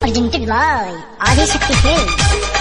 Presented by आदि शक्ति film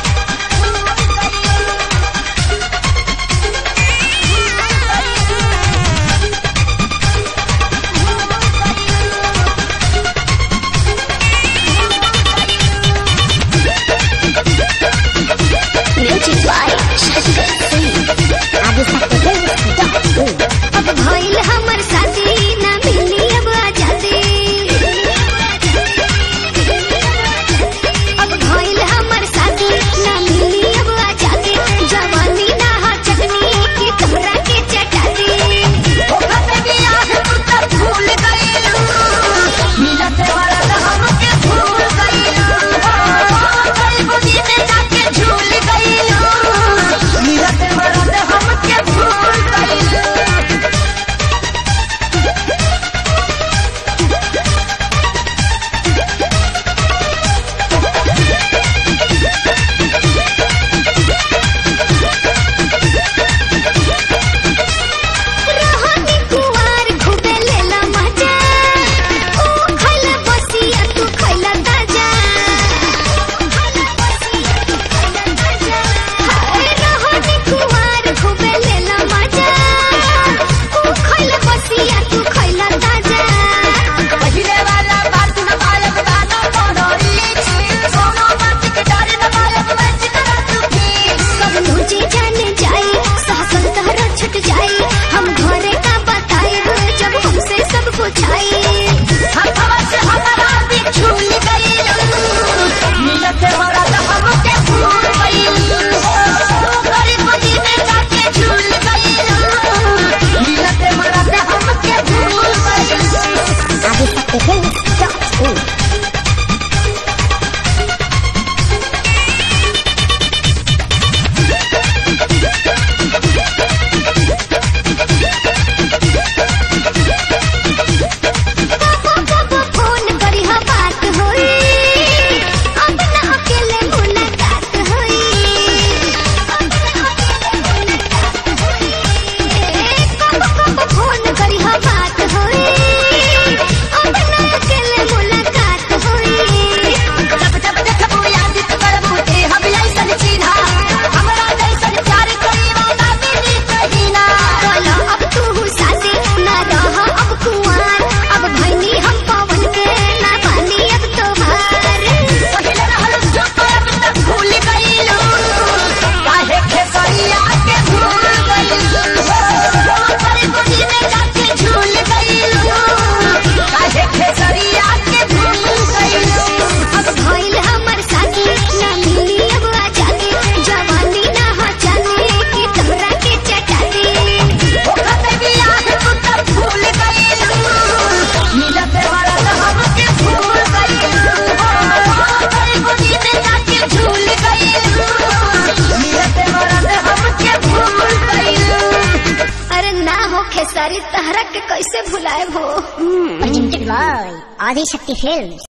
오 Khesari तहरक के कैसे भुलाए हो प्रोजेक्टेड हम्म। बाय आदि शक्ति फिल्म्स।